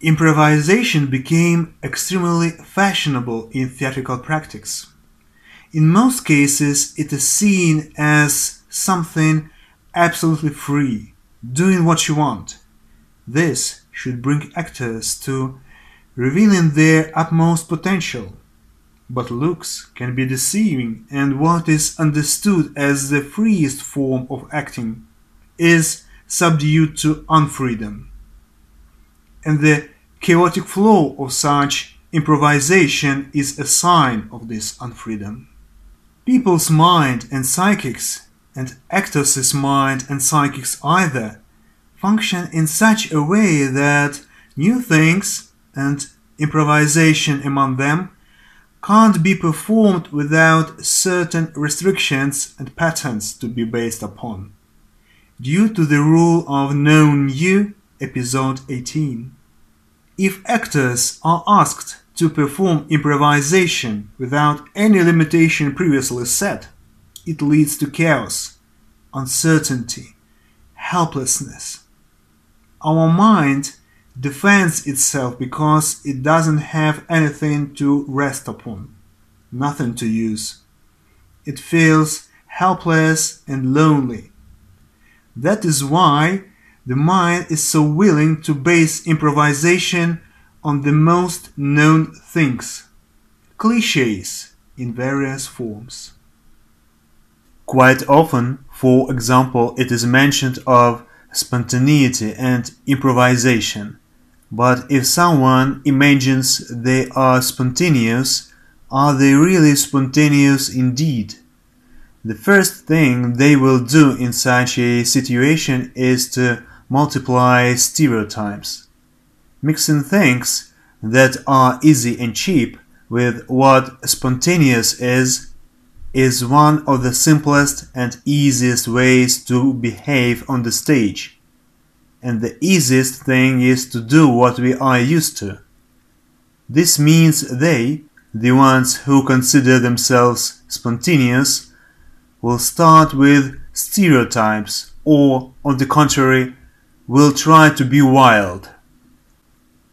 improvisation became extremely fashionable in theatrical practice. In most cases, it is seen as something absolutely free, doing what you want. This should bring actors to revealing their utmost potential. But looks can be deceiving, and what is understood as the freest form of acting is subdued to unfreedom. And the chaotic flow of such improvisation is a sign of this unfreedom. People's mind and psychics, and actors' mind and psychics either, function in such a way that new things and improvisation among them can't be performed without certain restrictions and patterns to be based upon. Due to the rule of known you, episode 18. If actors are asked to perform improvisation without any limitation previously set, it leads to chaos, uncertainty, helplessness. Our mind defends itself because it doesn't have anything to rest upon, nothing to use. It feels helpless and lonely. That is why the mind is so willing to base improvisation on the most known things, cliches in various forms. Quite often, for example, it is mentioned of spontaneity and improvisation. But if someone imagines they are spontaneous, are they really spontaneous indeed? The first thing they will do in such a situation is to multiply stereotypes, mixing things that are easy and cheap with what spontaneous is is one of the simplest and easiest ways to behave on the stage. And the easiest thing is to do what we are used to. This means they, the ones who consider themselves spontaneous, will start with stereotypes or, on the contrary, will try to be wild.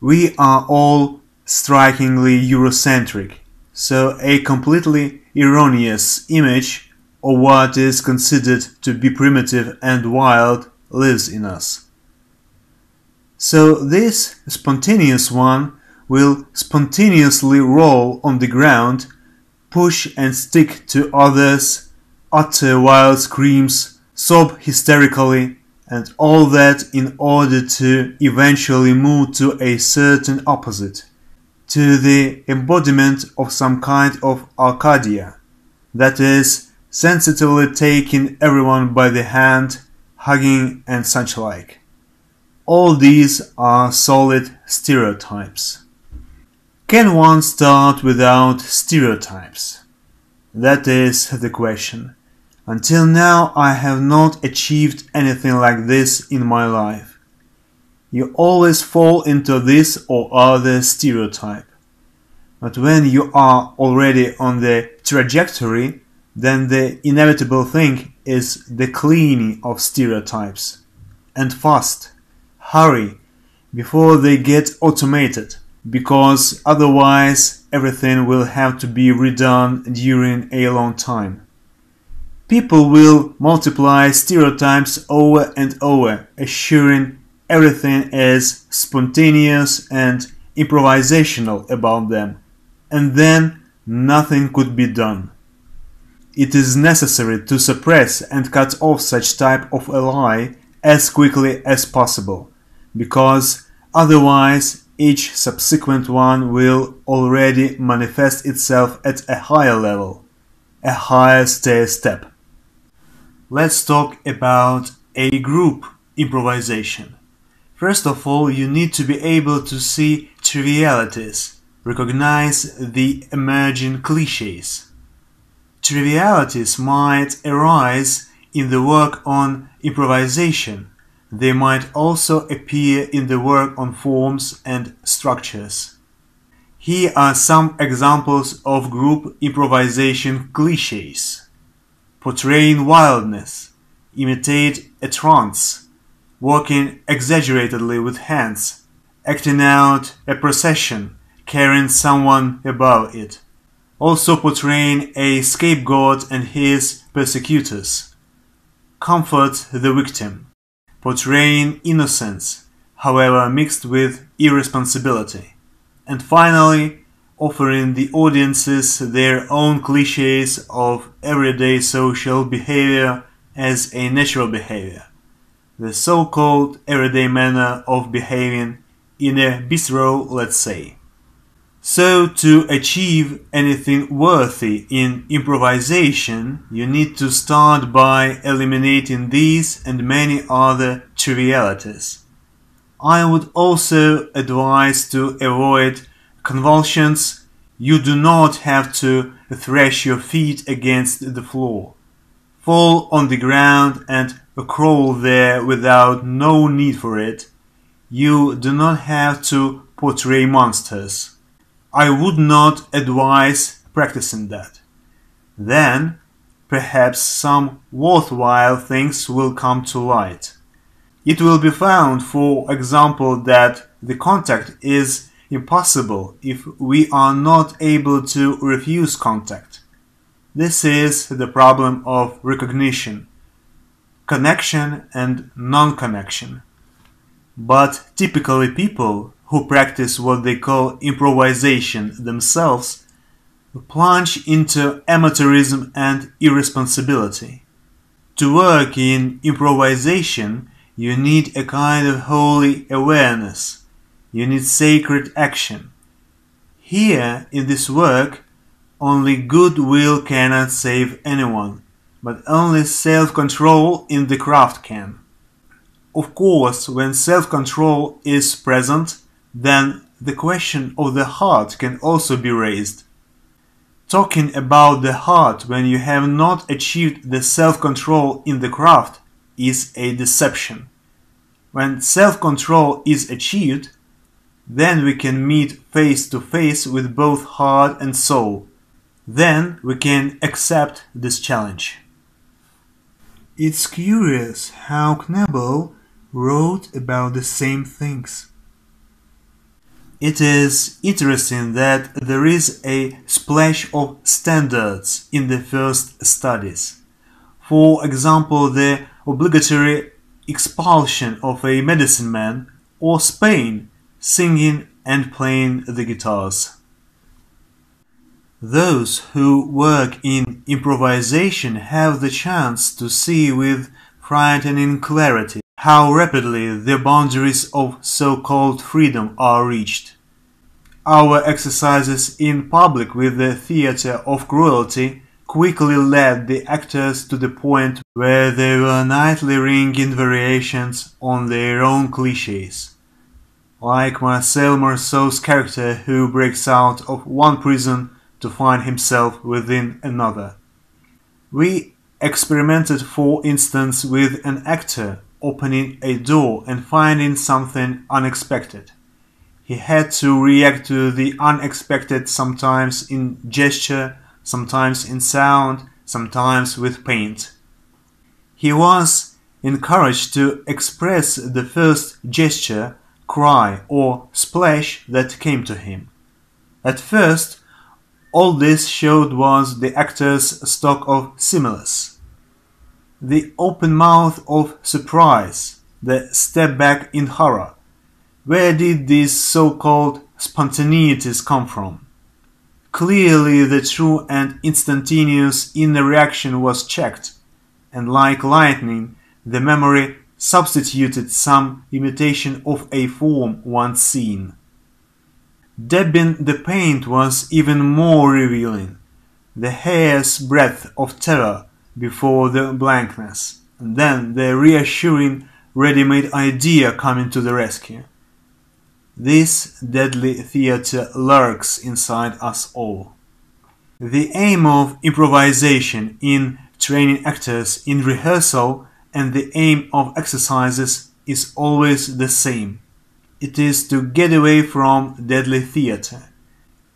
We are all strikingly Eurocentric, so a completely erroneous image of what is considered to be primitive and wild lives in us. So this spontaneous one will spontaneously roll on the ground, push and stick to others, utter wild screams, sob hysterically, and all that in order to eventually move to a certain opposite, to the embodiment of some kind of Arcadia, that is, sensitively taking everyone by the hand, hugging and such like. All these are solid stereotypes. Can one start without stereotypes? That is the question. Until now, I have not achieved anything like this in my life. You always fall into this or other stereotype. But when you are already on the trajectory, then the inevitable thing is the cleaning of stereotypes. And fast. Hurry before they get automated, because otherwise everything will have to be redone during a long time. People will multiply stereotypes over and over, assuring everything is spontaneous and improvisational about them, and then nothing could be done. It is necessary to suppress and cut off such type of a lie as quickly as possible, because otherwise each subsequent one will already manifest itself at a higher level, a higher stair step let's talk about a group improvisation. First of all, you need to be able to see trivialities, recognize the emerging cliches. Trivialities might arise in the work on improvisation. They might also appear in the work on forms and structures. Here are some examples of group improvisation cliches portraying wildness, imitate a trance, working exaggeratedly with hands, acting out a procession, carrying someone above it. Also portraying a scapegoat and his persecutors. Comfort the victim, portraying innocence, however mixed with irresponsibility. And finally, offering the audiences their own cliches of everyday social behavior as a natural behavior, the so-called everyday manner of behaving in a bistro, let's say. So to achieve anything worthy in improvisation, you need to start by eliminating these and many other trivialities. I would also advise to avoid convulsions. You do not have to thrash your feet against the floor. Fall on the ground and crawl there without no need for it. You do not have to portray monsters. I would not advise practicing that. Then, perhaps some worthwhile things will come to light. It will be found, for example, that the contact is impossible if we are not able to refuse contact. This is the problem of recognition, connection and non-connection. But typically people who practice what they call improvisation themselves plunge into amateurism and irresponsibility. To work in improvisation, you need a kind of holy awareness. You need sacred action. Here, in this work, only goodwill cannot save anyone, but only self-control in the craft can. Of course, when self-control is present, then the question of the heart can also be raised. Talking about the heart when you have not achieved the self-control in the craft is a deception. When self-control is achieved, then we can meet face to face with both heart and soul. Then we can accept this challenge. It's curious how Knebel wrote about the same things. It is interesting that there is a splash of standards in the first studies. For example, the obligatory expulsion of a medicine man or Spain singing and playing the guitars. Those who work in improvisation have the chance to see with frightening clarity how rapidly the boundaries of so-called freedom are reached. Our exercises in public with the theater of cruelty quickly led the actors to the point where they were nightly ringing variations on their own cliches. Like Marcel Marceau's character who breaks out of one prison to find himself within another. We experimented for instance with an actor opening a door and finding something unexpected. He had to react to the unexpected sometimes in gesture, sometimes in sound, sometimes with paint. He was encouraged to express the first gesture, cry, or splash that came to him. At first, all this showed was the actor's stock of similes the open mouth of surprise, the step back in horror. Where did these so-called spontaneities come from? Clearly the true and instantaneous inner reaction was checked, and like lightning, the memory substituted some imitation of a form once seen. Dabbing the paint was even more revealing. The hair's breadth of terror before the blankness, and then the reassuring ready-made idea coming to the rescue. This deadly theater lurks inside us all. The aim of improvisation in training actors in rehearsal and the aim of exercises is always the same. It is to get away from deadly theater.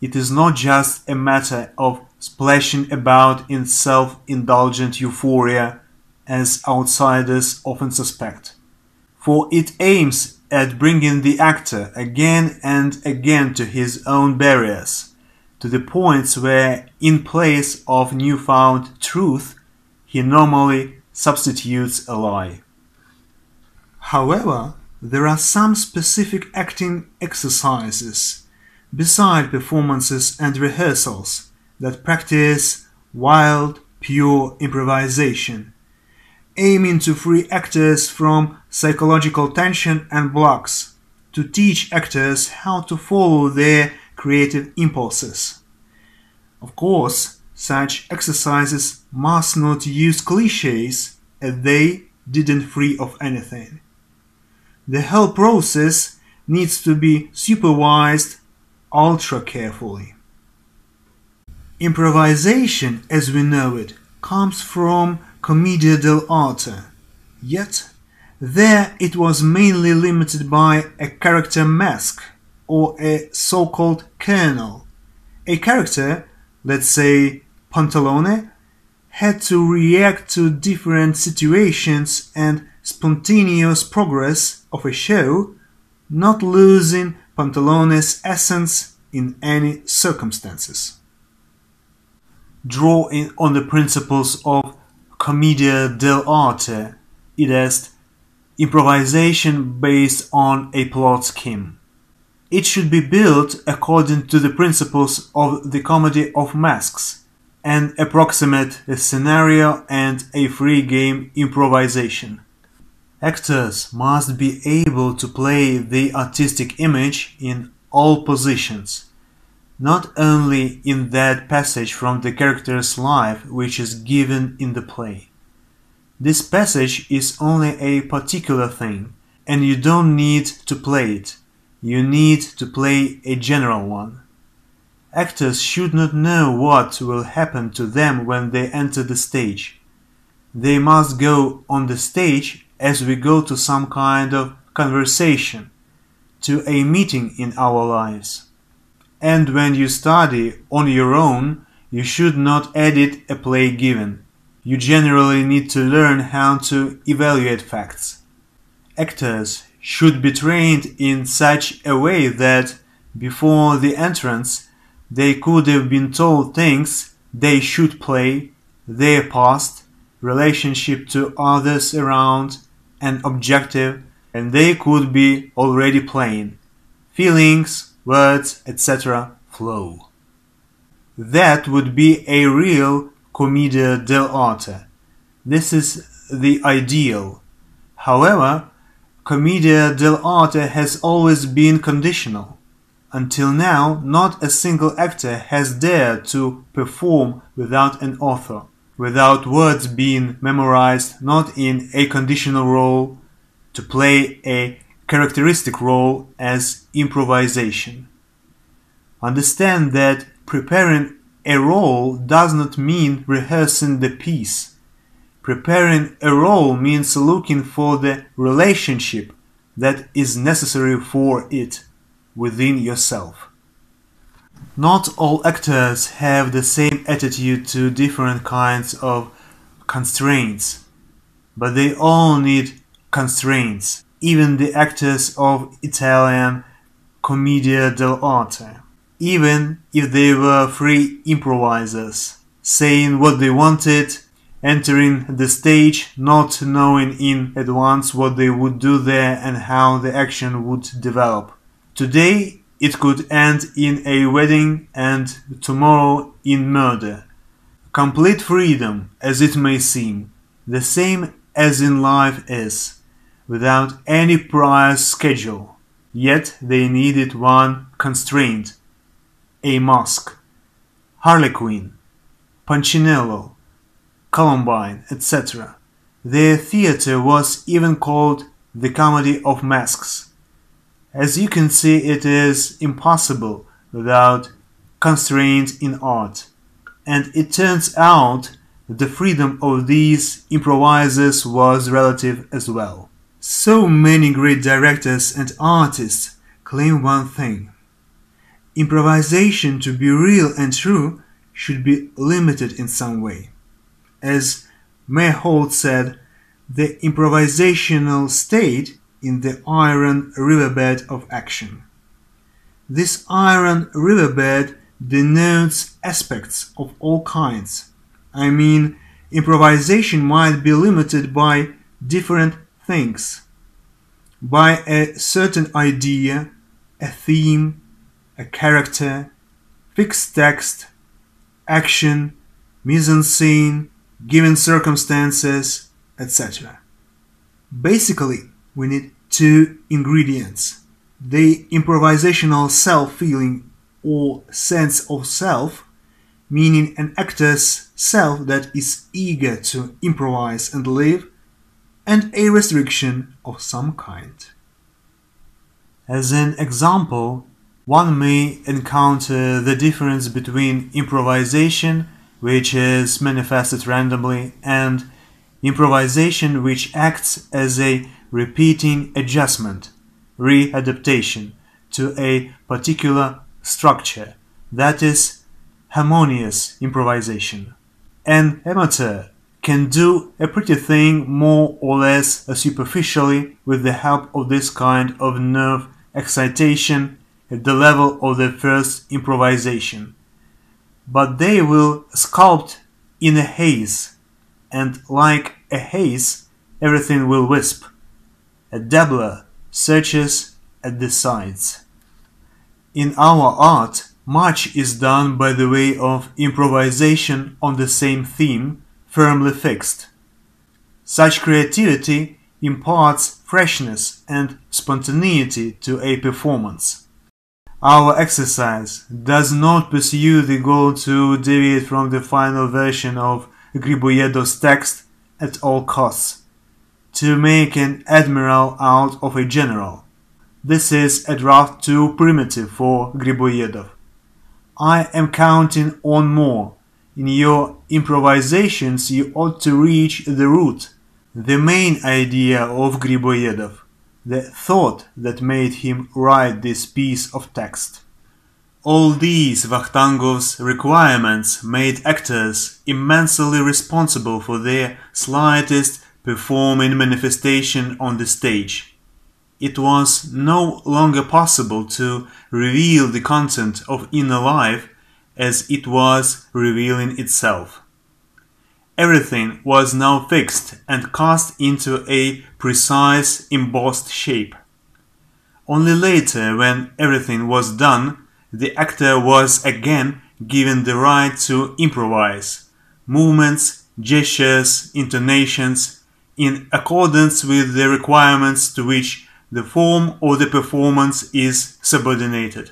It is not just a matter of splashing about in self-indulgent euphoria as outsiders often suspect. For it aims at bringing the actor again and again to his own barriers, to the points where, in place of newfound truth, he normally substitutes a lie. However, there are some specific acting exercises, beside performances and rehearsals, that practice wild, pure improvisation, aiming to free actors from psychological tension and blocks, to teach actors how to follow their creative impulses. Of course, such exercises must not use cliches as they didn't free of anything. The whole process needs to be supervised ultra carefully. Improvisation, as we know it, comes from commedia dell'arte, yet there it was mainly limited by a character mask or a so-called kernel. A character, let's say Pantalone, had to react to different situations and spontaneous progress of a show, not losing Pantalone's essence in any circumstances. Drawing on the principles of commedia dell'arte, it is improvisation based on a plot scheme. It should be built according to the principles of the comedy of masks, an approximate scenario and a free game improvisation. Actors must be able to play the artistic image in all positions, not only in that passage from the character's life which is given in the play. This passage is only a particular thing, and you don't need to play it. You need to play a general one. Actors should not know what will happen to them when they enter the stage. They must go on the stage as we go to some kind of conversation, to a meeting in our lives. And when you study on your own, you should not edit a play given you generally need to learn how to evaluate facts. Actors should be trained in such a way that before the entrance they could have been told things they should play, their past, relationship to others around, and objective, and they could be already playing. Feelings, words, etc. flow. That would be a real commedia dell'arte. This is the ideal. However, commedia dell'arte has always been conditional. Until now, not a single actor has dared to perform without an author, without words being memorized, not in a conditional role, to play a characteristic role as improvisation. Understand that preparing a role does not mean rehearsing the piece. Preparing a role means looking for the relationship that is necessary for it within yourself. Not all actors have the same attitude to different kinds of constraints, but they all need constraints, even the actors of Italian Commedia dell'arte even if they were free improvisers, saying what they wanted, entering the stage not knowing in advance what they would do there and how the action would develop. Today it could end in a wedding and tomorrow in murder. Complete freedom, as it may seem, the same as in life is, without any prior schedule. Yet they needed one constraint a Mask, Harlequin, Punchinello, Columbine, etc. Their theater was even called the Comedy of Masks. As you can see, it is impossible without constraint in art, and it turns out the freedom of these improvisers was relative as well. So many great directors and artists claim one thing Improvisation to be real and true should be limited in some way. As Meyerhold said, the improvisational state in the iron riverbed of action. This iron riverbed denotes aspects of all kinds. I mean, improvisation might be limited by different things, by a certain idea, a theme, a character, fixed text, action, mise en scene, given circumstances, etc. Basically, we need two ingredients the improvisational self feeling or sense of self, meaning an actor's self that is eager to improvise and live, and a restriction of some kind. As an example, one may encounter the difference between improvisation, which is manifested randomly, and improvisation, which acts as a repeating adjustment, readaptation to a particular structure, that is, harmonious improvisation. An amateur can do a pretty thing more or less superficially with the help of this kind of nerve excitation at the level of the first improvisation. But they will sculpt in a haze, and like a haze, everything will wisp. A dabbler searches at the sides. In our art, much is done by the way of improvisation on the same theme, firmly fixed. Such creativity imparts freshness and spontaneity to a performance. Our exercise does not pursue the goal to deviate from the final version of Griboyedov's text at all costs, to make an admiral out of a general. This is a draft too primitive for Griboyedov. I am counting on more. In your improvisations you ought to reach the root, the main idea of Griboyedov, the thought that made him write this piece of text. All these Vakhtangov's requirements made actors immensely responsible for their slightest performing manifestation on the stage. It was no longer possible to reveal the content of inner life as it was revealing itself. Everything was now fixed and cast into a precise embossed shape. Only later, when everything was done, the actor was again given the right to improvise movements, gestures, intonations, in accordance with the requirements to which the form or the performance is subordinated.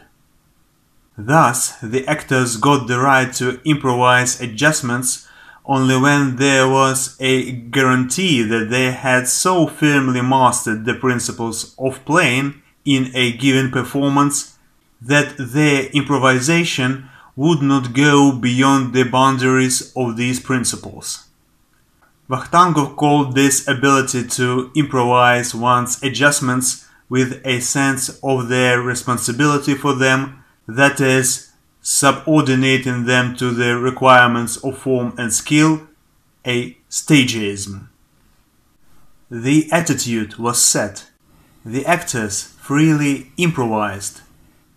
Thus, the actors got the right to improvise adjustments only when there was a guarantee that they had so firmly mastered the principles of playing in a given performance that their improvisation would not go beyond the boundaries of these principles. Vakhtangov called this ability to improvise one's adjustments with a sense of their responsibility for them, that is, subordinating them to the requirements of form and skill, a stagism. The attitude was set. The actors freely improvised.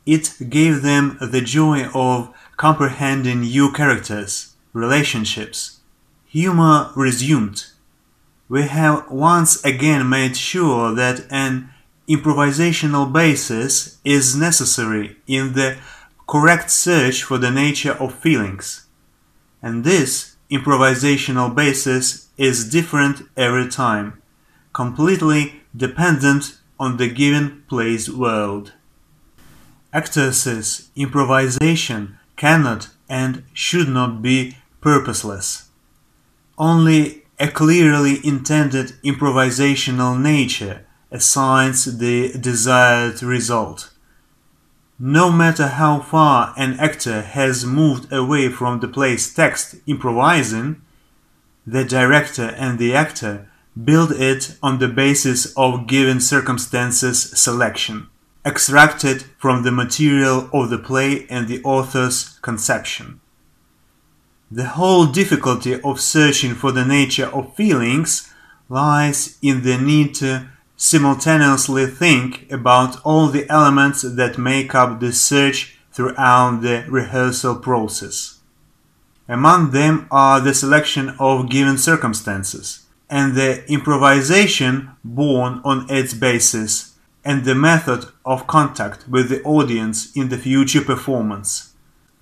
It gave them the joy of comprehending new characters, relationships. Humor resumed. We have once again made sure that an improvisational basis is necessary in the correct search for the nature of feelings. And this improvisational basis is different every time, completely dependent on the given play's world. Actors' improvisation cannot and should not be purposeless. Only a clearly intended improvisational nature assigns the desired result. No matter how far an actor has moved away from the play's text improvising, the director and the actor build it on the basis of given circumstances selection, extracted from the material of the play and the author's conception. The whole difficulty of searching for the nature of feelings lies in the need to simultaneously think about all the elements that make up the search throughout the rehearsal process. Among them are the selection of given circumstances and the improvisation born on its basis and the method of contact with the audience in the future performance.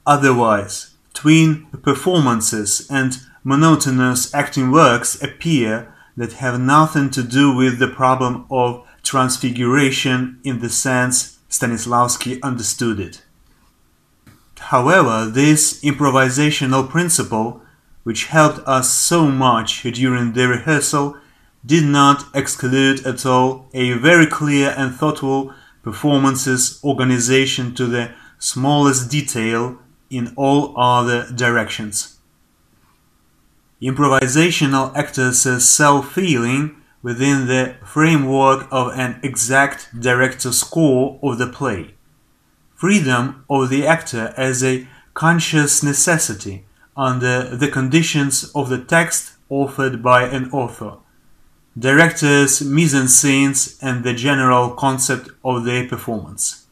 Otherwise, twin performances and monotonous acting works appear that have nothing to do with the problem of transfiguration in the sense Stanislavski understood it. However, this improvisational principle, which helped us so much during the rehearsal, did not exclude at all a very clear and thoughtful performances organization to the smallest detail in all other directions. Improvisational actors' self-feeling within the framework of an exact director score of the play. Freedom of the actor as a conscious necessity under the conditions of the text offered by an author director's mise-en-scenes and the general concept of their performance.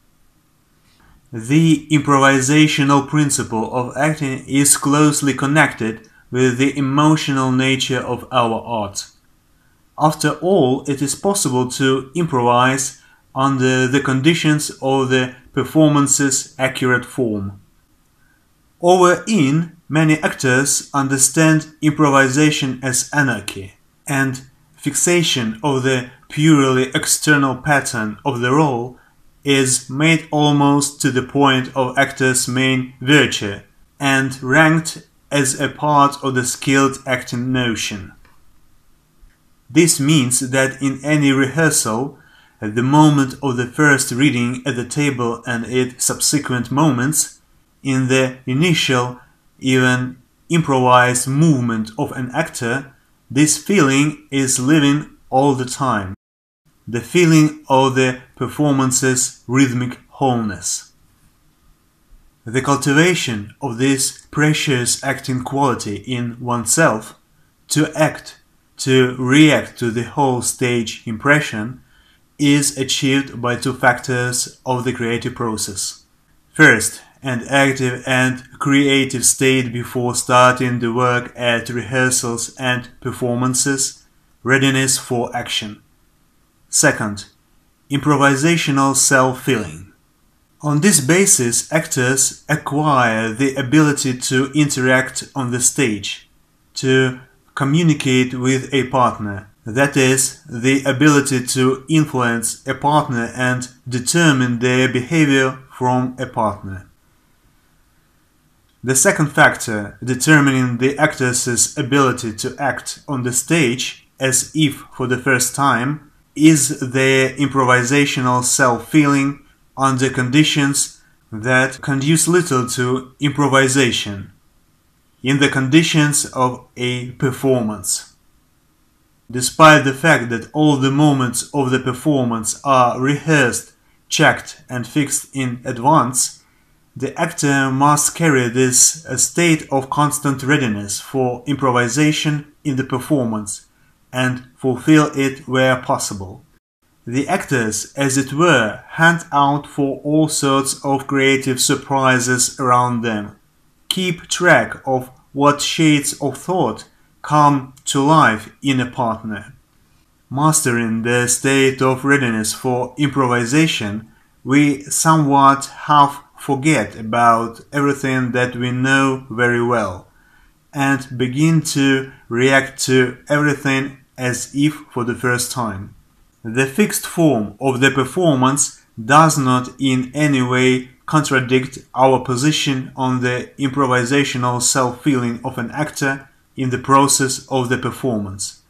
The improvisational principle of acting is closely connected with the emotional nature of our art. After all, it is possible to improvise under the conditions of the performance's accurate form. Over in, many actors understand improvisation as anarchy, and fixation of the purely external pattern of the role is made almost to the point of actor's main virtue and ranked as a part of the skilled acting notion. This means that in any rehearsal, at the moment of the first reading at the table and its subsequent moments, in the initial, even improvised movement of an actor, this feeling is living all the time. The feeling of the performance's rhythmic wholeness. The cultivation of this precious acting quality in oneself, to act, to react to the whole stage impression, is achieved by two factors of the creative process. First, an active and creative state before starting the work at rehearsals and performances, readiness for action. Second, improvisational self-feeling. On this basis, actors acquire the ability to interact on the stage, to communicate with a partner, that is, the ability to influence a partner and determine their behavior from a partner. The second factor determining the actor's ability to act on the stage as if for the first time is their improvisational self-feeling under conditions that conduce little to improvisation, in the conditions of a performance. Despite the fact that all the moments of the performance are rehearsed, checked and fixed in advance, the actor must carry this uh, state of constant readiness for improvisation in the performance and fulfill it where possible. The actors, as it were, hand out for all sorts of creative surprises around them, keep track of what shades of thought come to life in a partner. Mastering the state of readiness for improvisation, we somewhat half forget about everything that we know very well and begin to react to everything as if for the first time. The fixed form of the performance does not in any way contradict our position on the improvisational self-feeling of an actor in the process of the performance.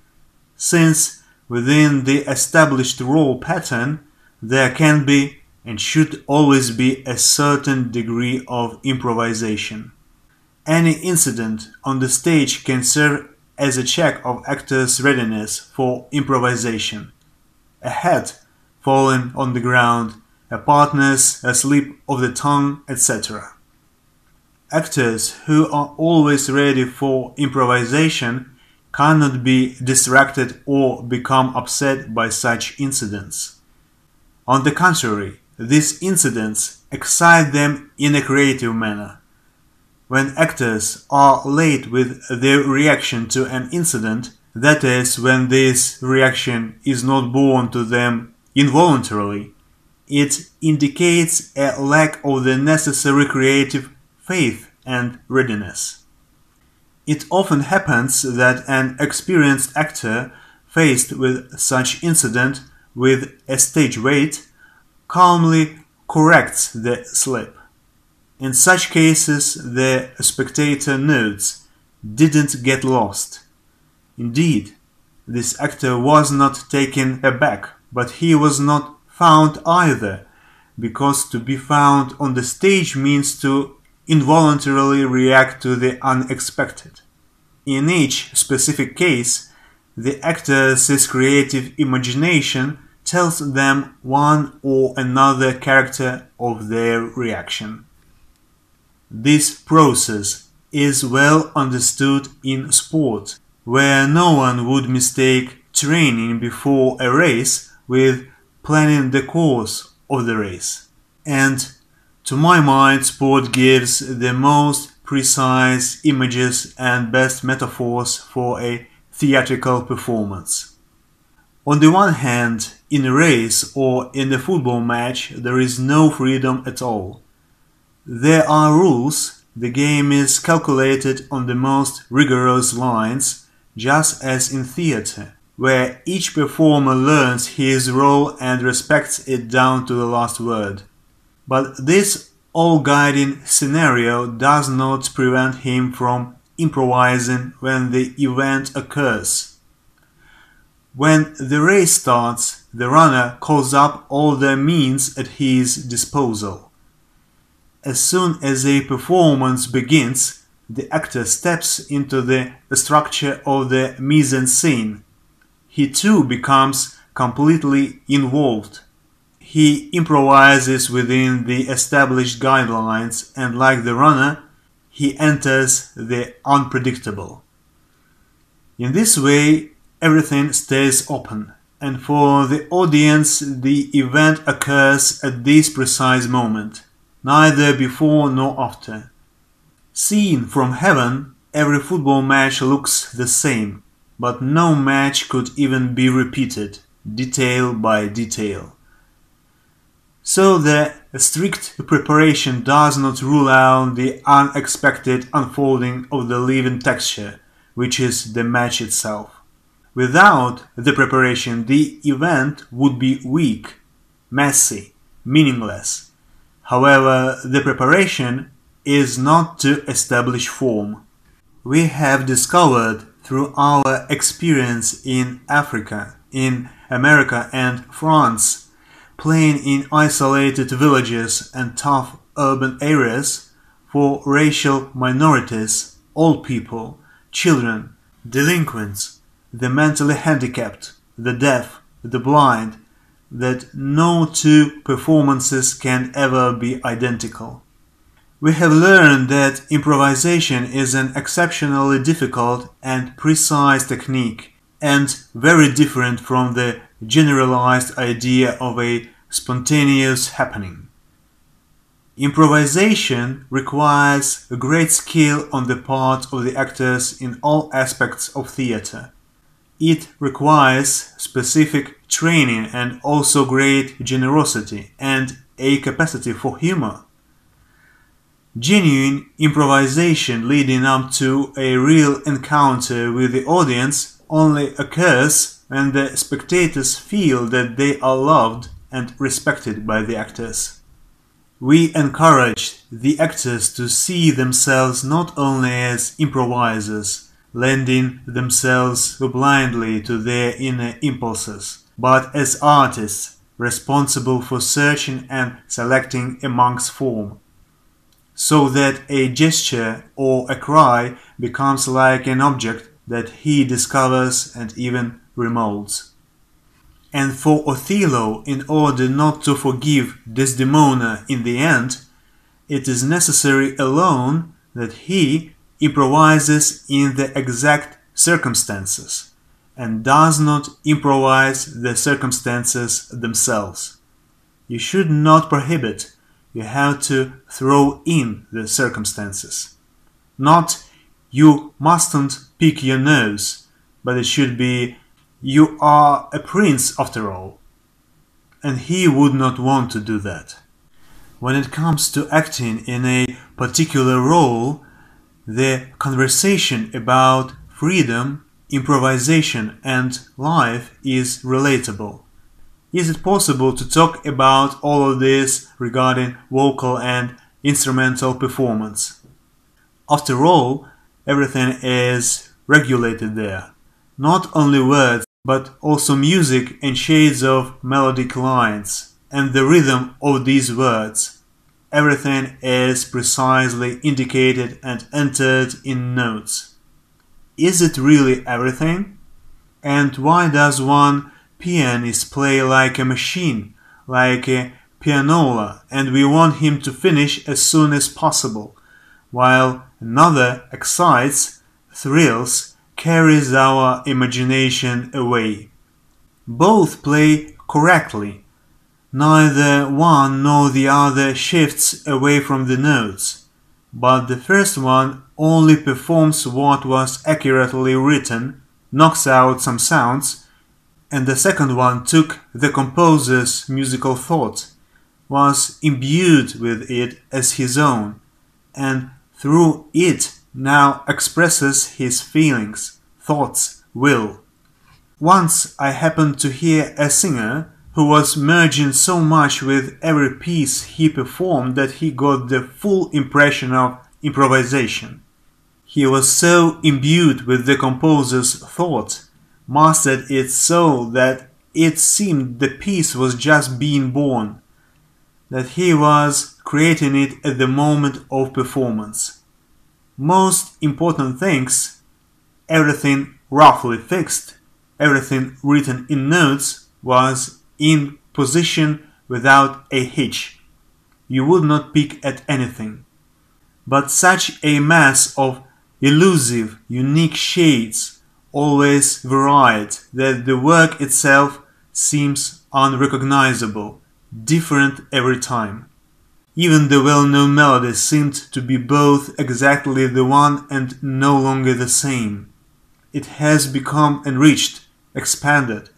Since within the established role pattern there can be and should always be a certain degree of improvisation. Any incident on the stage can serve as a check of actors' readiness for improvisation. A hat falling on the ground, a partner's a slip of the tongue, etc. Actors who are always ready for improvisation cannot be distracted or become upset by such incidents. On the contrary, these incidents excite them in a creative manner. When actors are late with their reaction to an incident, that is, when this reaction is not born to them involuntarily, it indicates a lack of the necessary creative faith and readiness. It often happens that an experienced actor faced with such incident with a stage weight calmly corrects the slip. In such cases, the spectator notes didn't get lost. Indeed, this actor was not taken aback, but he was not found either, because to be found on the stage means to involuntarily react to the unexpected. In each specific case, the actor's creative imagination tells them one or another character of their reaction. This process is well understood in sport, where no one would mistake training before a race with planning the course of the race. And to my mind, sport gives the most precise images and best metaphors for a theatrical performance. On the one hand, in a race or in a football match, there is no freedom at all. There are rules, the game is calculated on the most rigorous lines, just as in theater, where each performer learns his role and respects it down to the last word. But this all-guiding scenario does not prevent him from improvising when the event occurs. When the race starts, the runner calls up all the means at his disposal. As soon as a performance begins, the actor steps into the structure of the mise-en-scene. He too becomes completely involved. He improvises within the established guidelines and like the runner, he enters the unpredictable. In this way, everything stays open, and for the audience, the event occurs at this precise moment, neither before nor after. Seen from heaven, every football match looks the same, but no match could even be repeated, detail by detail. So the strict preparation does not rule out the unexpected unfolding of the living texture, which is the match itself. Without the preparation, the event would be weak, messy, meaningless. However, the preparation is not to establish form. We have discovered through our experience in Africa, in America and France playing in isolated villages and tough urban areas for racial minorities, old people, children, delinquents, the mentally handicapped, the deaf, the blind, that no two performances can ever be identical. We have learned that improvisation is an exceptionally difficult and precise technique and very different from the generalized idea of a spontaneous happening. Improvisation requires a great skill on the part of the actors in all aspects of theater. It requires specific training and also great generosity and a capacity for humor. Genuine improvisation leading up to a real encounter with the audience only occurs when the spectators feel that they are loved and respected by the actors. We encourage the actors to see themselves not only as improvisers, lending themselves blindly to their inner impulses, but as artists responsible for searching and selecting amongst form, so that a gesture or a cry becomes like an object that he discovers and even remolds. And for Othello, in order not to forgive Desdemona in the end, it is necessary alone that he improvises in the exact circumstances and does not improvise the circumstances themselves. You should not prohibit, you have to throw in the circumstances. Not you mustn't pick your nose, but it should be you are a prince after all. And he would not want to do that. When it comes to acting in a particular role, the conversation about freedom, improvisation, and life is relatable. Is it possible to talk about all of this regarding vocal and instrumental performance? After all, everything is regulated there. Not only words, but also music and shades of melodic lines, and the rhythm of these words. Everything is precisely indicated and entered in notes. Is it really everything? And why does one pianist play like a machine, like a pianola, and we want him to finish as soon as possible, while another excites, thrills, carries our imagination away. Both play correctly. Neither one nor the other shifts away from the notes, but the first one only performs what was accurately written, knocks out some sounds, and the second one took the composer's musical thought, was imbued with it as his own, and through it now expresses his feelings, thoughts, will. Once I happened to hear a singer who was merging so much with every piece he performed that he got the full impression of improvisation. He was so imbued with the composer's thought, mastered it so that it seemed the piece was just being born, that he was creating it at the moment of performance. Most important things, everything roughly fixed, everything written in notes was in position without a hitch. You would not pick at anything. But such a mass of elusive, unique shades, always varied, that the work itself seems unrecognizable, different every time. Even the well-known melody seemed to be both exactly the one and no longer the same. It has become enriched, expanded.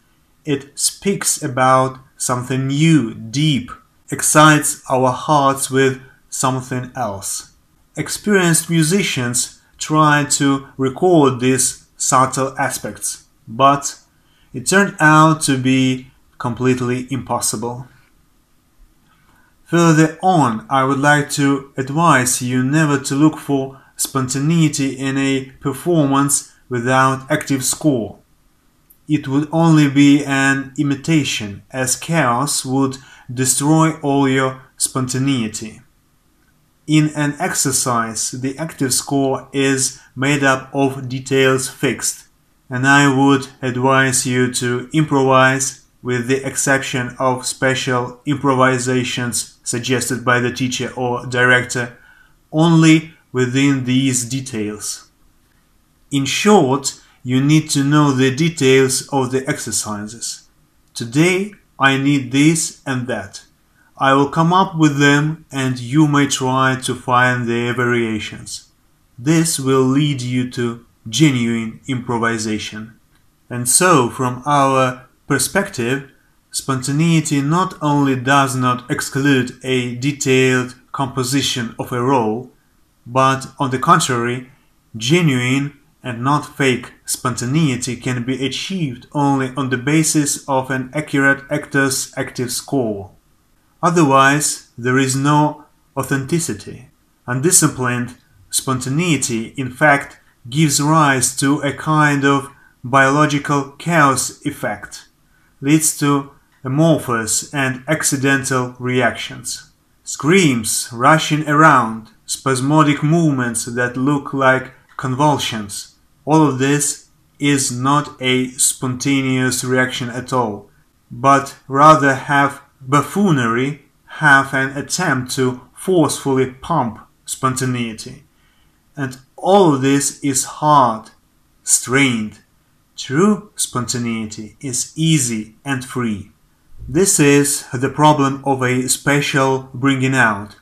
It speaks about something new, deep, excites our hearts with something else. Experienced musicians try to record these subtle aspects, but it turned out to be completely impossible. Further on, I would like to advise you never to look for spontaneity in a performance without active score. It would only be an imitation, as chaos would destroy all your spontaneity. In an exercise, the active score is made up of details fixed, and I would advise you to improvise with the exception of special improvisations suggested by the teacher or director only within these details. In short, you need to know the details of the exercises. Today I need this and that. I will come up with them and you may try to find their variations. This will lead you to genuine improvisation. And so, from our perspective, spontaneity not only does not exclude a detailed composition of a role, but on the contrary, genuine and not fake spontaneity can be achieved only on the basis of an accurate actor's active score. Otherwise, there is no authenticity. Undisciplined spontaneity, in fact, gives rise to a kind of biological chaos effect, leads to amorphous and accidental reactions. Screams, rushing around, spasmodic movements that look like convulsions. All of this is not a spontaneous reaction at all, but rather have buffoonery have an attempt to forcefully pump spontaneity. And all of this is hard, strained. True spontaneity is easy and free. This is the problem of a special bringing out.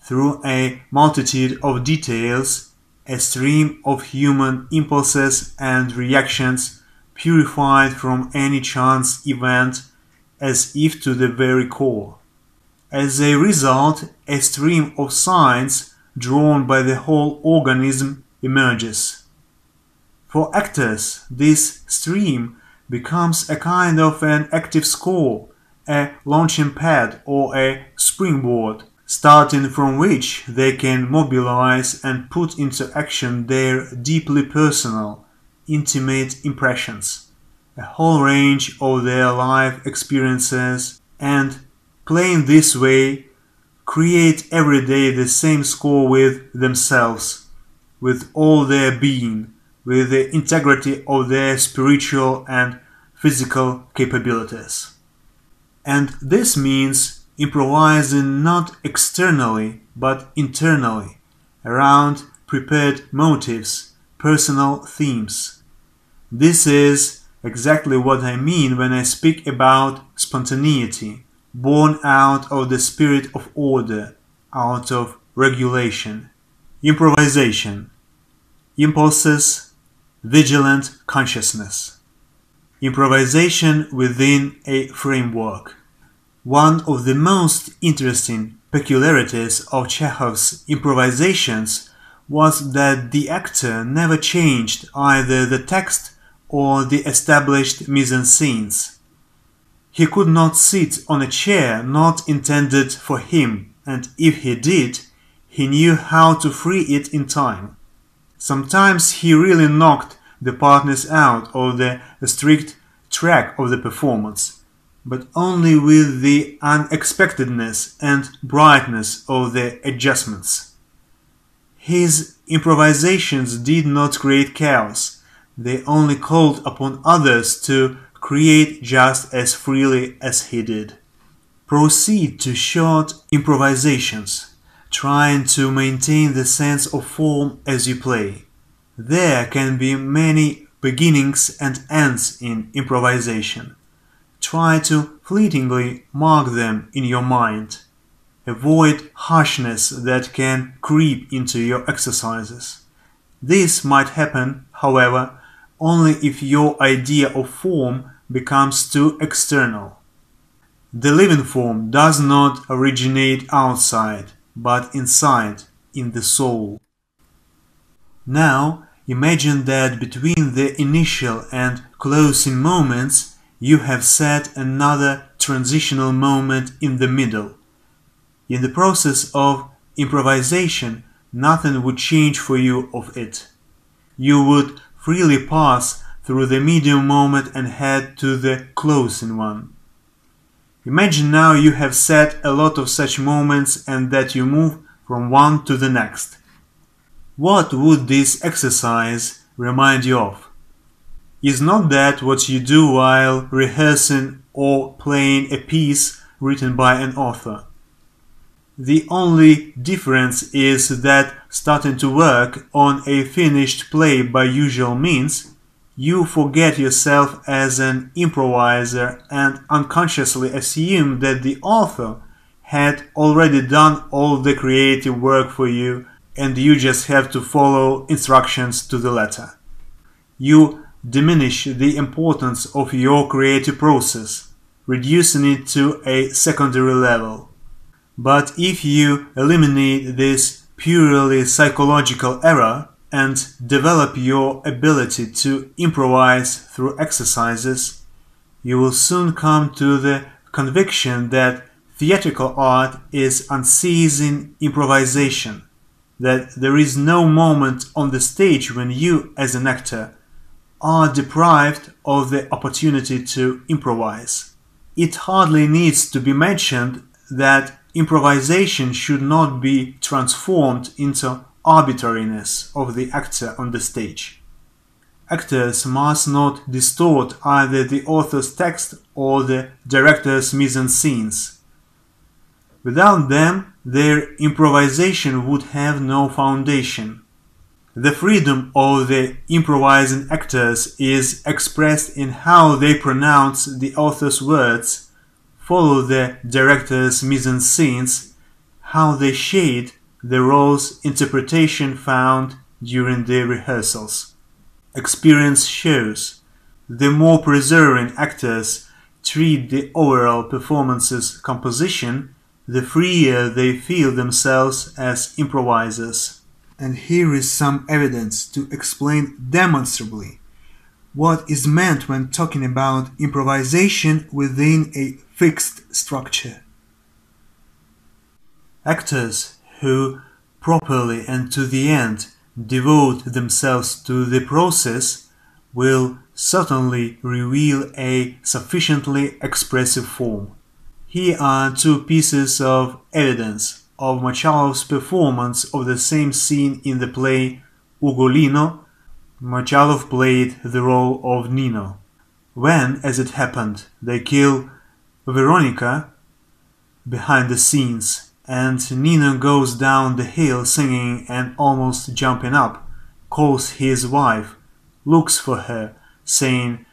Through a multitude of details, a stream of human impulses and reactions purified from any chance event as if to the very core. As a result, a stream of signs drawn by the whole organism emerges. For actors, this stream becomes a kind of an active score, a launching pad or a springboard, starting from which they can mobilize and put into action their deeply personal, intimate impressions, a whole range of their life experiences, and playing this way create every day the same score with themselves, with all their being, with the integrity of their spiritual and physical capabilities. And this means improvising not externally but internally around prepared motives, personal themes. This is exactly what I mean when I speak about spontaneity, born out of the spirit of order, out of regulation. Improvisation. Impulses. Vigilant consciousness. Improvisation within a framework. One of the most interesting peculiarities of Chekhov's improvisations was that the actor never changed either the text or the established mise-en-scenes. He could not sit on a chair not intended for him, and if he did, he knew how to free it in time. Sometimes he really knocked the partners out of the strict track of the performance, but only with the unexpectedness and brightness of the adjustments. His improvisations did not create chaos, they only called upon others to create just as freely as he did. Proceed to short improvisations trying to maintain the sense of form as you play. There can be many beginnings and ends in improvisation. Try to fleetingly mark them in your mind. Avoid harshness that can creep into your exercises. This might happen, however, only if your idea of form becomes too external. The living form does not originate outside but inside, in the soul. Now, imagine that between the initial and closing moments, you have set another transitional moment in the middle. In the process of improvisation, nothing would change for you of it. You would freely pass through the medium moment and head to the closing one. Imagine now you have set a lot of such moments and that you move from one to the next. What would this exercise remind you of? Is not that what you do while rehearsing or playing a piece written by an author? The only difference is that starting to work on a finished play by usual means you forget yourself as an improviser and unconsciously assume that the author had already done all the creative work for you and you just have to follow instructions to the letter. You diminish the importance of your creative process, reducing it to a secondary level. But if you eliminate this purely psychological error, and develop your ability to improvise through exercises, you will soon come to the conviction that theatrical art is unceasing improvisation, that there is no moment on the stage when you, as an actor, are deprived of the opportunity to improvise. It hardly needs to be mentioned that improvisation should not be transformed into arbitrariness of the actor on the stage. Actors must not distort either the author's text or the director's mise-en-scenes. Without them, their improvisation would have no foundation. The freedom of the improvising actors is expressed in how they pronounce the author's words, follow the director's mise-en-scenes, how they shade the role's interpretation found during the rehearsals. Experience shows the more persevering actors treat the overall performance's composition, the freer they feel themselves as improvisers and here is some evidence to explain demonstrably what is meant when talking about improvisation within a fixed structure. Actors who properly and to the end devote themselves to the process will certainly reveal a sufficiently expressive form. Here are two pieces of evidence of Mochalov's performance of the same scene in the play Ugolino, Mochalov played the role of Nino. When, as it happened, they kill Veronica behind the scenes, and Nino goes down the hill singing and almost jumping up, calls his wife, looks for her, saying,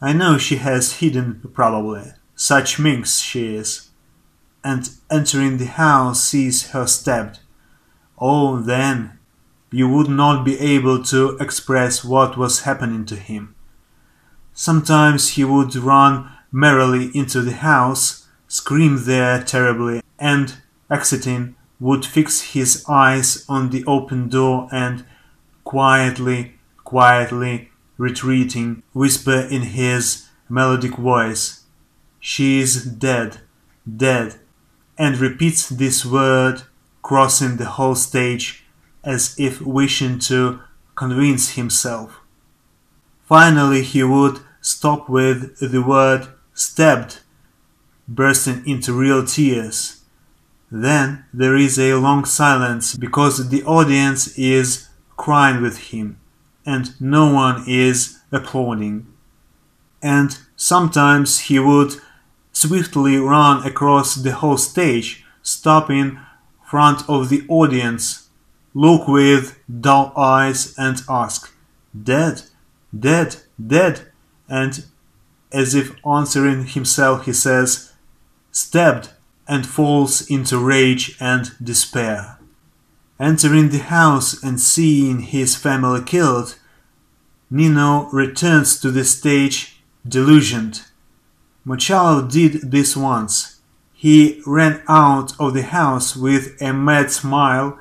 I know she has hidden probably, such minx she is and entering the house sees her stabbed. Oh, then you would not be able to express what was happening to him. Sometimes he would run merrily into the house, scream there terribly, and, exiting, would fix his eyes on the open door and, quietly, quietly retreating, whisper in his melodic voice, She is dead, dead, and repeats this word, crossing the whole stage as if wishing to convince himself. Finally, he would stop with the word stabbed, bursting into real tears. Then there is a long silence because the audience is crying with him and no one is applauding. And sometimes he would swiftly run across the whole stage, stopping front of the audience, look with dull eyes and ask, Dead, dead, dead, and as if answering himself, he says, Stabbed, and falls into rage and despair. Entering the house and seeing his family killed, Nino returns to the stage delusioned Mochalov did this once. He ran out of the house with a mad smile,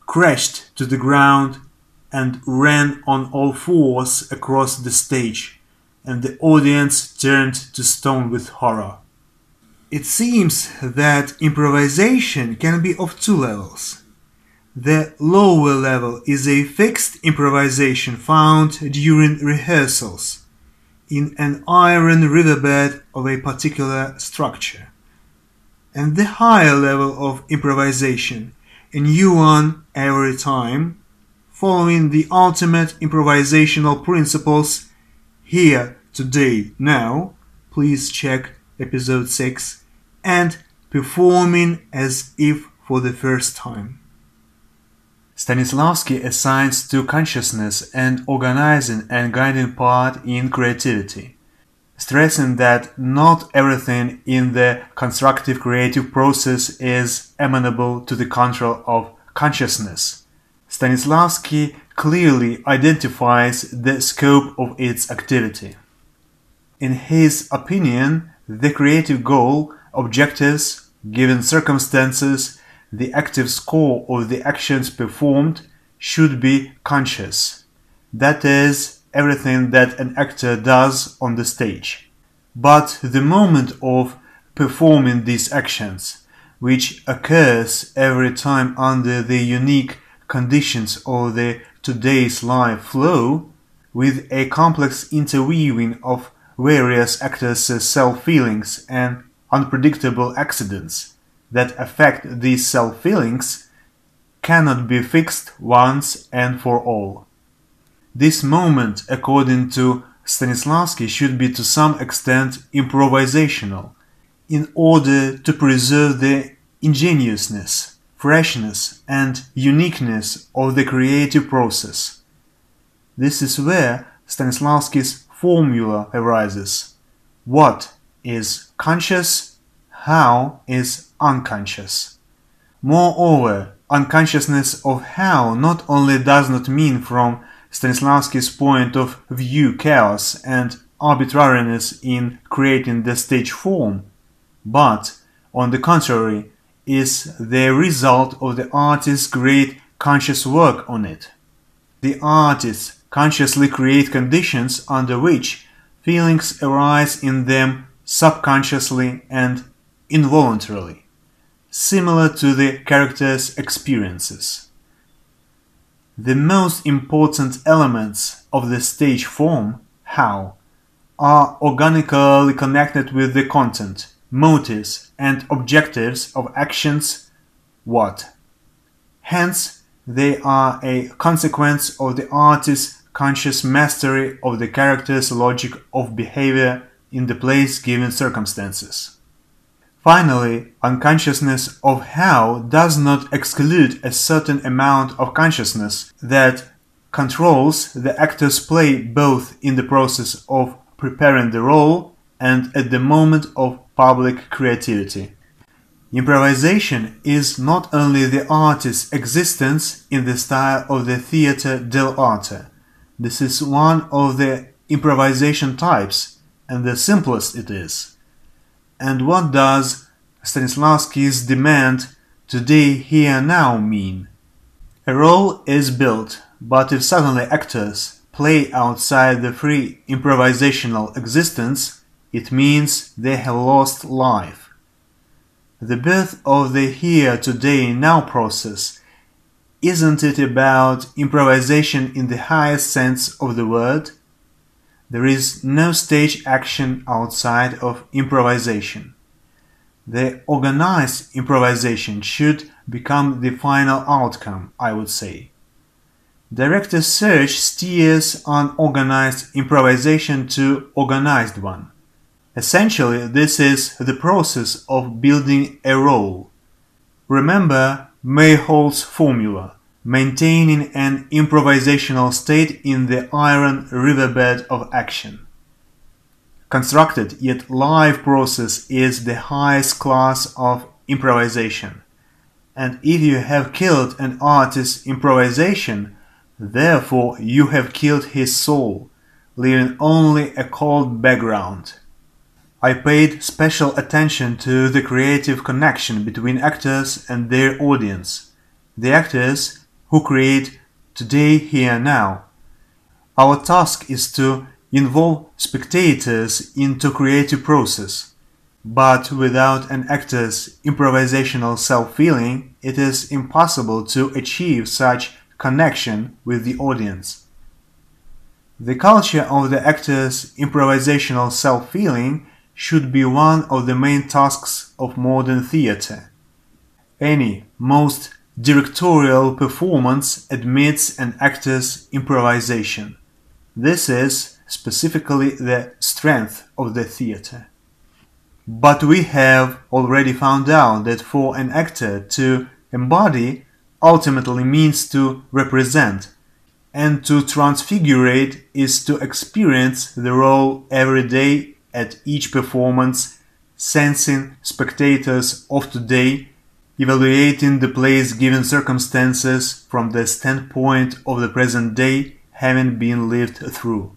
crashed to the ground, and ran on all fours across the stage, and the audience turned to stone with horror. It seems that improvisation can be of two levels. The lower level is a fixed improvisation found during rehearsals in an iron riverbed of a particular structure. And the higher level of improvisation, a new one every time, following the ultimate improvisational principles here, today, now, please check episode 6, and performing as if for the first time. Stanislavski assigns to consciousness an organizing and guiding part in creativity, stressing that not everything in the constructive creative process is amenable to the control of consciousness. Stanislavski clearly identifies the scope of its activity. In his opinion, the creative goal, objectives, given circumstances, the active score of the actions performed should be conscious. That is, everything that an actor does on the stage. But the moment of performing these actions, which occurs every time under the unique conditions of the today's life flow, with a complex interweaving of various actors' self-feelings and unpredictable accidents, that affect these self feelings cannot be fixed once and for all. This moment, according to Stanislavski, should be to some extent improvisational, in order to preserve the ingenuousness, freshness and uniqueness of the creative process. This is where Stanislavski's formula arises. What is conscious? How is unconscious? Moreover, unconsciousness of how not only does not mean from Stanislavski's point of view chaos and arbitrariness in creating the stage form, but, on the contrary, is the result of the artist's great conscious work on it. The artist consciously create conditions under which feelings arise in them subconsciously and involuntarily, similar to the character's experiences. The most important elements of the stage form, how, are organically connected with the content, motives, and objectives of actions, what. Hence, they are a consequence of the artist's conscious mastery of the character's logic of behavior in the place given circumstances. Finally, unconsciousness of how does not exclude a certain amount of consciousness that controls the actor's play both in the process of preparing the role and at the moment of public creativity. Improvisation is not only the artist's existence in the style of the theatre dell'arte. This is one of the improvisation types, and the simplest it is. And what does Stanislavski's demand today, here, now mean? A role is built, but if suddenly actors play outside the free improvisational existence, it means they have lost life. The birth of the here, today, now process isn't it about improvisation in the highest sense of the word? There is no stage action outside of improvisation. The organized improvisation should become the final outcome, I would say. Director search steers unorganized improvisation to organized one. Essentially, this is the process of building a role. Remember Meyerhold's formula, maintaining an improvisational state in the iron riverbed of action. Constructed yet live process is the highest class of improvisation. And if you have killed an artist's improvisation, Therefore you have killed his soul, leaving only a cold background. I paid special attention to the creative connection between actors and their audience, the actors who create today, here, now. Our task is to involve spectators into creative process, but without an actor's improvisational self-feeling, it is impossible to achieve such connection with the audience. The culture of the actor's improvisational self-feeling should be one of the main tasks of modern theatre. Any most directorial performance admits an actor's improvisation. This is specifically the strength of the theatre. But we have already found out that for an actor to embody ultimately means to represent, and to transfigurate is to experience the role every day at each performance, sensing spectators of today, evaluating the play's given circumstances from the standpoint of the present day having been lived through.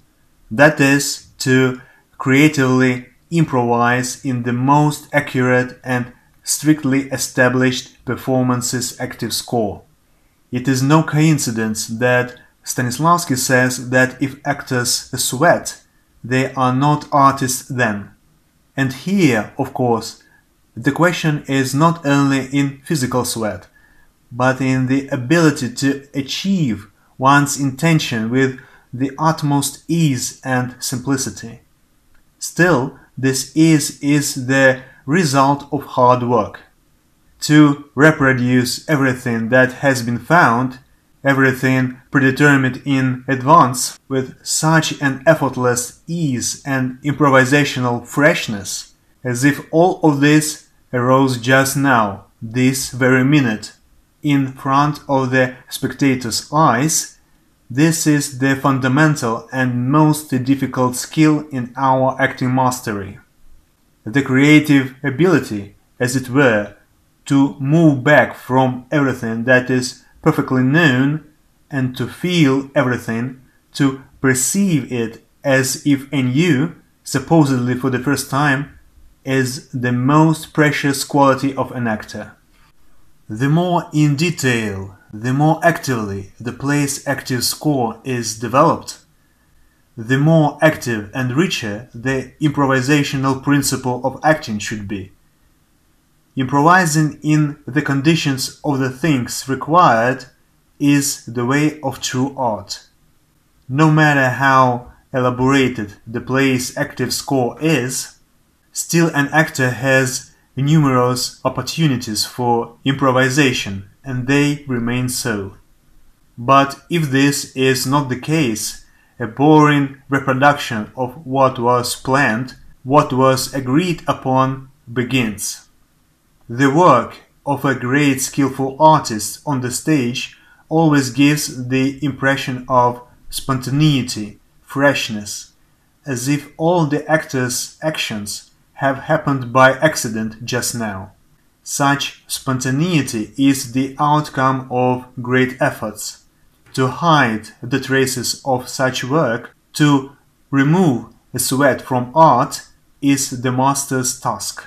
That is, to creatively improvise in the most accurate and strictly established performance's active score. It is no coincidence that Stanislavski says that if actors sweat, they are not artists then. And here, of course, the question is not only in physical sweat, but in the ability to achieve one's intention with the utmost ease and simplicity. Still, this ease is the result of hard work. To reproduce everything that has been found, everything predetermined in advance with such an effortless ease and improvisational freshness, as if all of this arose just now, this very minute, in front of the spectator's eyes, this is the fundamental and most difficult skill in our acting mastery. The creative ability, as it were, to move back from everything that is perfectly known and to feel everything, to perceive it as if anew, supposedly for the first time, is the most precious quality of an actor. The more in detail, the more actively the play's active score is developed, the more active and richer the improvisational principle of acting should be. Improvising in the conditions of the things required is the way of true art. No matter how elaborated the play's active score is, still an actor has numerous opportunities for improvisation, and they remain so. But if this is not the case, a boring reproduction of what was planned, what was agreed upon, begins. The work of a great skillful artist on the stage always gives the impression of spontaneity, freshness, as if all the actor's actions have happened by accident just now. Such spontaneity is the outcome of great efforts. To hide the traces of such work, to remove sweat from art, is the master's task.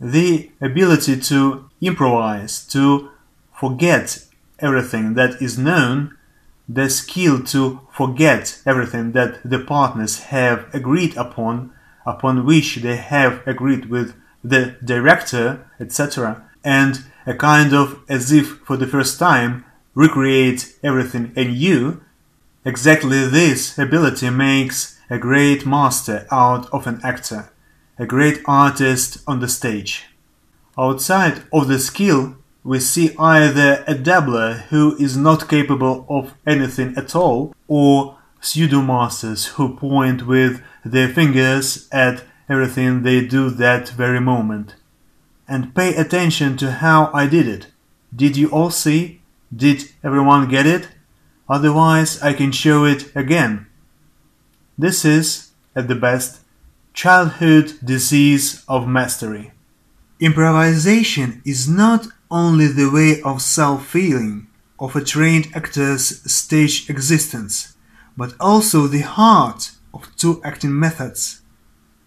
The ability to improvise, to forget everything that is known, the skill to forget everything that the partners have agreed upon upon which they have agreed with the director, etc., and a kind of as if for the first time recreate everything anew, exactly this ability makes a great master out of an actor, a great artist on the stage. Outside of the skill, we see either a dabbler who is not capable of anything at all, or pseudo-masters who point with their fingers at everything they do that very moment. And pay attention to how I did it. Did you all see? Did everyone get it? Otherwise, I can show it again. This is, at the best, childhood disease of mastery. Improvisation is not only the way of self-feeling of a trained actor's stage existence, but also the heart of two acting methods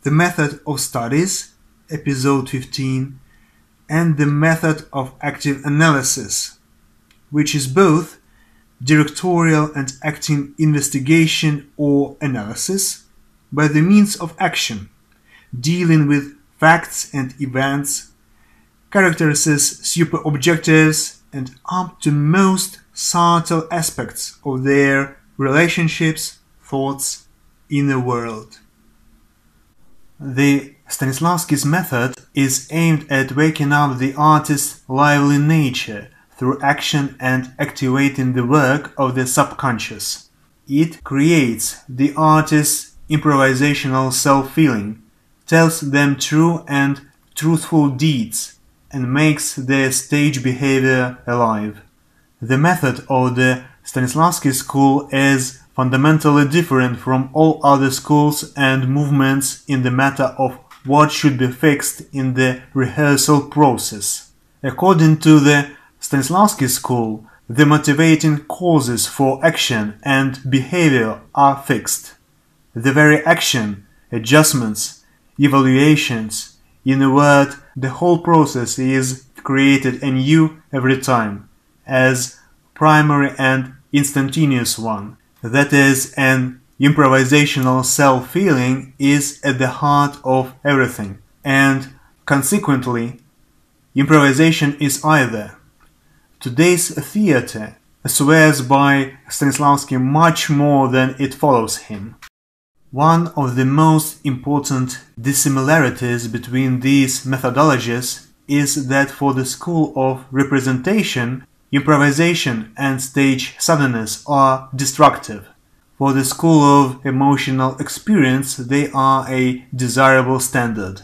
the method of studies, episode 15, and the method of active analysis, which is both directorial and acting investigation or analysis by the means of action, dealing with facts and events, characterizes super objectives, and up to most subtle aspects of their relationships, thoughts, inner world. The Stanislavski's method is aimed at waking up the artist's lively nature through action and activating the work of the subconscious. It creates the artist's improvisational self-feeling, tells them true and truthful deeds, and makes their stage behavior alive. The method of the Stanislavski school is fundamentally different from all other schools and movements in the matter of what should be fixed in the rehearsal process. According to the Stanislavski school, the motivating causes for action and behavior are fixed. The very action, adjustments, evaluations, in a word, the whole process is created anew every time, as primary and instantaneous one that is, an improvisational self-feeling is at the heart of everything, and consequently, improvisation is either. Today's theater swears by Stanislavski much more than it follows him. One of the most important dissimilarities between these methodologies is that for the school of representation, Improvisation and stage suddenness are destructive. For the school of emotional experience, they are a desirable standard.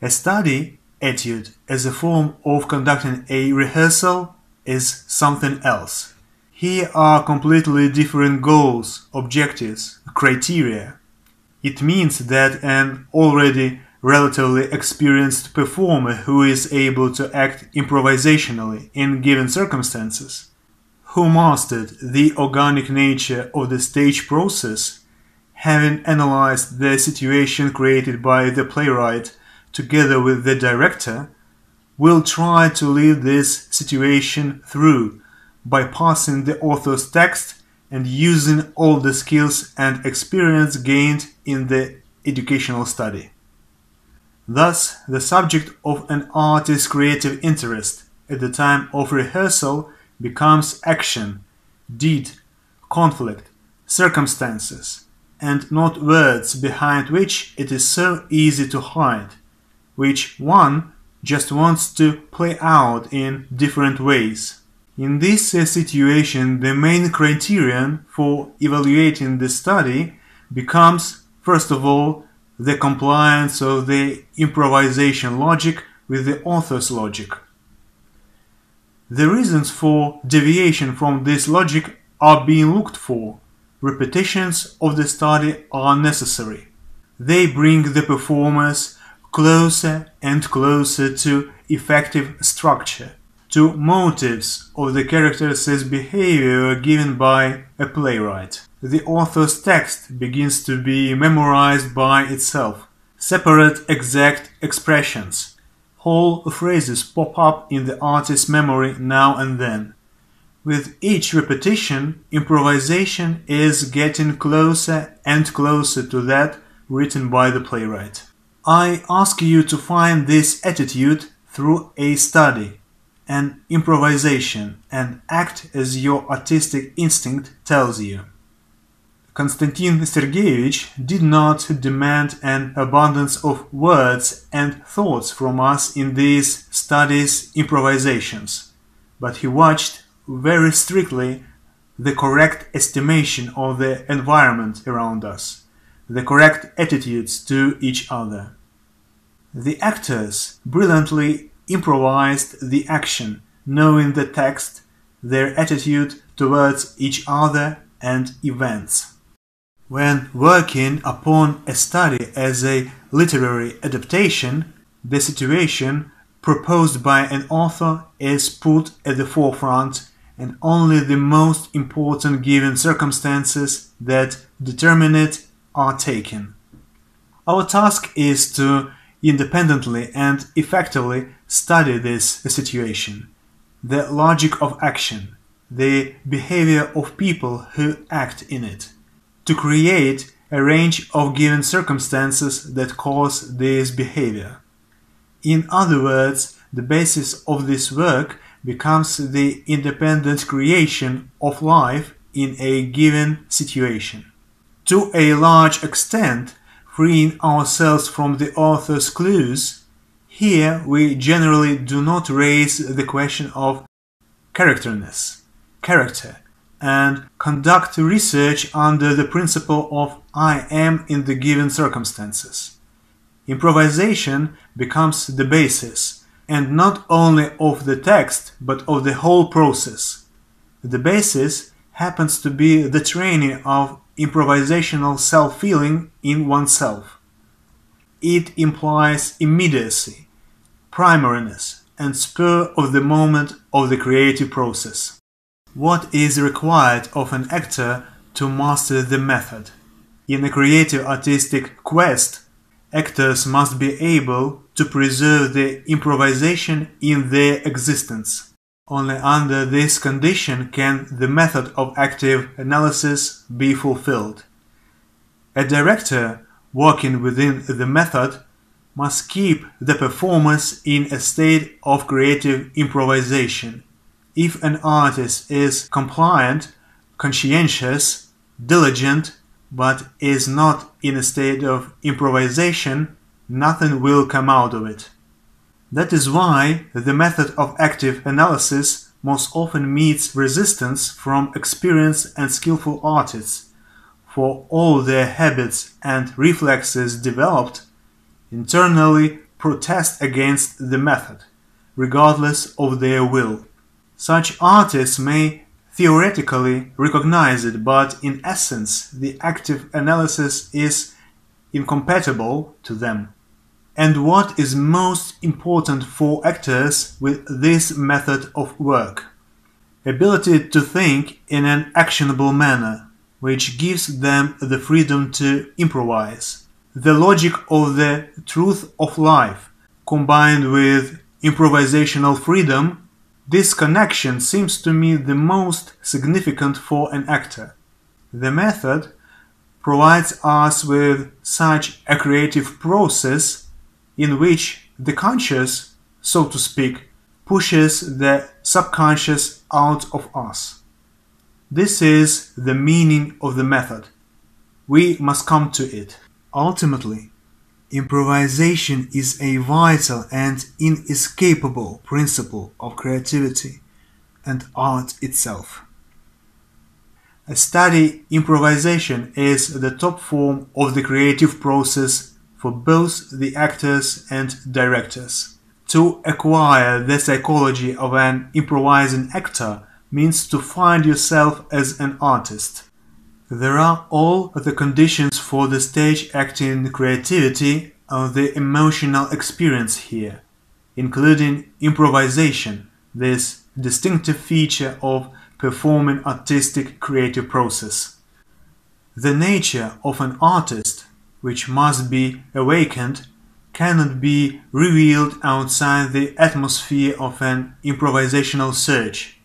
A study etude as a form of conducting a rehearsal is something else. Here are completely different goals, objectives, criteria. It means that an already relatively experienced performer who is able to act improvisationally in given circumstances, who mastered the organic nature of the stage process, having analyzed the situation created by the playwright together with the director, will try to lead this situation through by passing the author's text and using all the skills and experience gained in the educational study. Thus, the subject of an artist's creative interest at the time of rehearsal becomes action, deed, conflict, circumstances, and not words behind which it is so easy to hide, which one just wants to play out in different ways. In this situation, the main criterion for evaluating the study becomes, first of all, the compliance of the improvisation logic with the author's logic. The reasons for deviation from this logic are being looked for. Repetitions of the study are necessary. They bring the performers closer and closer to effective structure, to motives of the character's behavior given by a playwright the author's text begins to be memorized by itself. Separate exact expressions. Whole phrases pop up in the artist's memory now and then. With each repetition, improvisation is getting closer and closer to that written by the playwright. I ask you to find this attitude through a study, an improvisation, and act as your artistic instinct tells you. Konstantin Sergeyevich did not demand an abundance of words and thoughts from us in these studies improvisations, but he watched very strictly the correct estimation of the environment around us, the correct attitudes to each other. The actors brilliantly improvised the action, knowing the text, their attitude towards each other and events. When working upon a study as a literary adaptation, the situation proposed by an author is put at the forefront and only the most important given circumstances that determine it are taken. Our task is to independently and effectively study this situation, the logic of action, the behavior of people who act in it to create a range of given circumstances that cause this behavior. In other words, the basis of this work becomes the independent creation of life in a given situation. To a large extent, freeing ourselves from the author's clues, here we generally do not raise the question of characterness, character, and conduct research under the principle of I am in the given circumstances. Improvisation becomes the basis, and not only of the text, but of the whole process. The basis happens to be the training of improvisational self feeling in oneself. It implies immediacy, primariness, and spur of the moment of the creative process. What is required of an actor to master the method? In a creative artistic quest, actors must be able to preserve the improvisation in their existence. Only under this condition can the method of active analysis be fulfilled. A director working within the method must keep the performance in a state of creative improvisation if an artist is compliant, conscientious, diligent, but is not in a state of improvisation, nothing will come out of it. That is why the method of active analysis most often meets resistance from experienced and skillful artists, for all their habits and reflexes developed, internally protest against the method, regardless of their will. Such artists may theoretically recognize it, but in essence, the active analysis is incompatible to them. And what is most important for actors with this method of work? Ability to think in an actionable manner, which gives them the freedom to improvise. The logic of the truth of life, combined with improvisational freedom, this connection seems to me the most significant for an actor. The method provides us with such a creative process in which the conscious, so to speak, pushes the subconscious out of us. This is the meaning of the method. We must come to it. Ultimately, improvisation is a vital and inescapable principle of creativity and art itself. A study improvisation is the top form of the creative process for both the actors and directors. To acquire the psychology of an improvising actor means to find yourself as an artist. There are all the conditions for the stage acting creativity of the emotional experience here, including improvisation, this distinctive feature of performing artistic creative process. The nature of an artist which must be awakened, cannot be revealed outside the atmosphere of an improvisational search.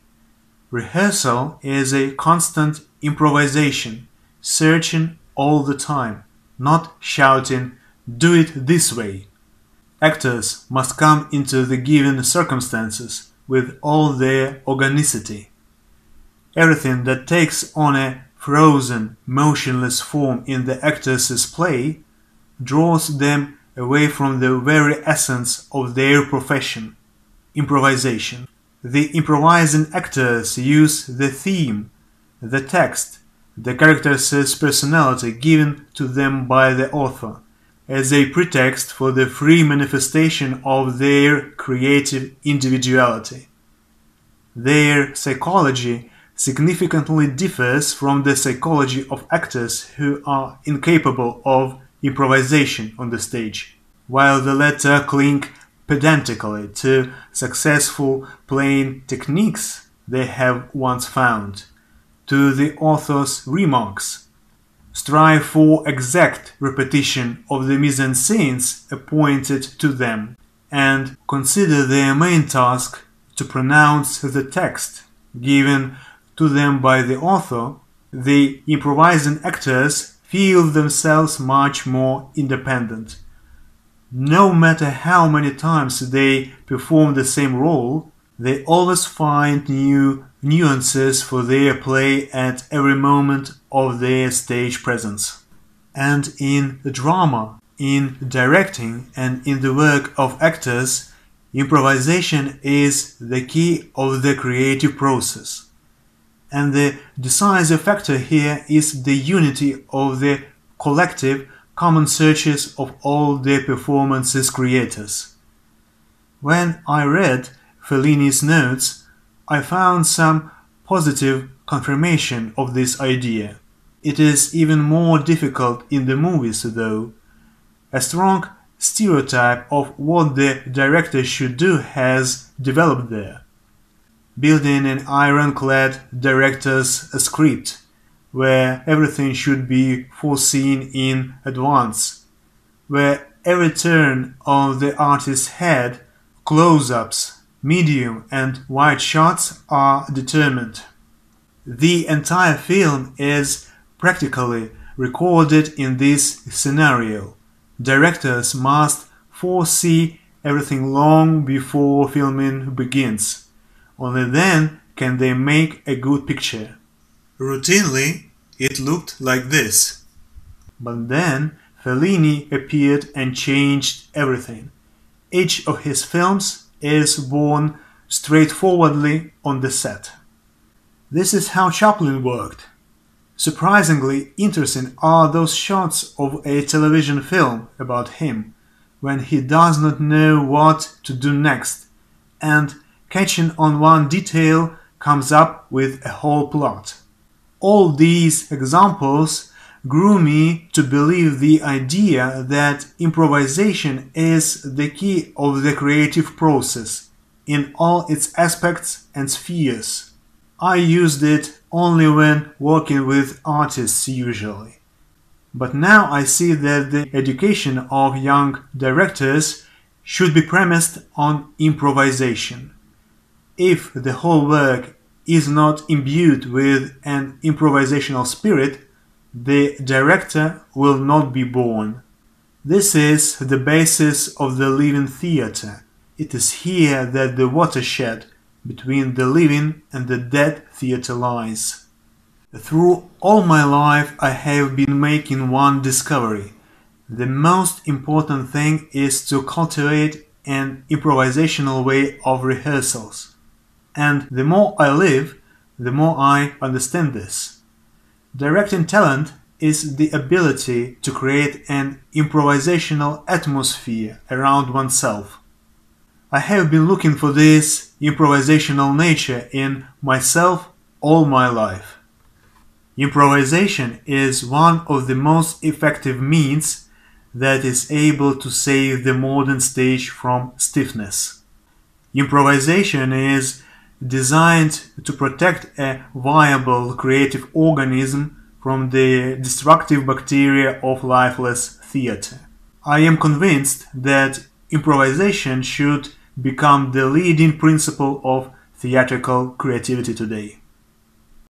Rehearsal is a constant improvisation, searching all the time, not shouting, do it this way. Actors must come into the given circumstances with all their organicity. Everything that takes on a frozen, motionless form in the actors' play draws them away from the very essence of their profession improvisation. The improvising actors use the theme, the text, the character's personality given to them by the author as a pretext for the free manifestation of their creative individuality. Their psychology significantly differs from the psychology of actors who are incapable of improvisation on the stage, while the latter cling pedantically to successful playing techniques they have once found, to the author's remarks, strive for exact repetition of the mise en scenes appointed to them, and consider their main task to pronounce the text given to them by the author, the improvising actors feel themselves much more independent. No matter how many times they perform the same role, they always find new nuances for their play at every moment of their stage presence. And in the drama, in directing, and in the work of actors, improvisation is the key of the creative process and the decisive factor here is the unity of the collective common searches of all the performances creators. When I read Fellini's notes, I found some positive confirmation of this idea. It is even more difficult in the movies, though. A strong stereotype of what the director should do has developed there building an ironclad director's script where everything should be foreseen in advance, where every turn of the artist's head, close-ups, medium and wide shots are determined. The entire film is practically recorded in this scenario. Directors must foresee everything long before filming begins. Only then can they make a good picture. Routinely, it looked like this. But then Fellini appeared and changed everything. Each of his films is born straightforwardly on the set. This is how Chaplin worked. Surprisingly interesting are those shots of a television film about him, when he does not know what to do next, and catching on one detail comes up with a whole plot. All these examples grew me to believe the idea that improvisation is the key of the creative process in all its aspects and spheres. I used it only when working with artists usually. But now I see that the education of young directors should be premised on improvisation. If the whole work is not imbued with an improvisational spirit, the director will not be born. This is the basis of the living theatre. It is here that the watershed between the living and the dead theatre lies. Through all my life I have been making one discovery. The most important thing is to cultivate an improvisational way of rehearsals. And the more I live, the more I understand this. Directing talent is the ability to create an improvisational atmosphere around oneself. I have been looking for this improvisational nature in myself all my life. Improvisation is one of the most effective means that is able to save the modern stage from stiffness. Improvisation is designed to protect a viable creative organism from the destructive bacteria of lifeless theater. I am convinced that improvisation should become the leading principle of theatrical creativity today.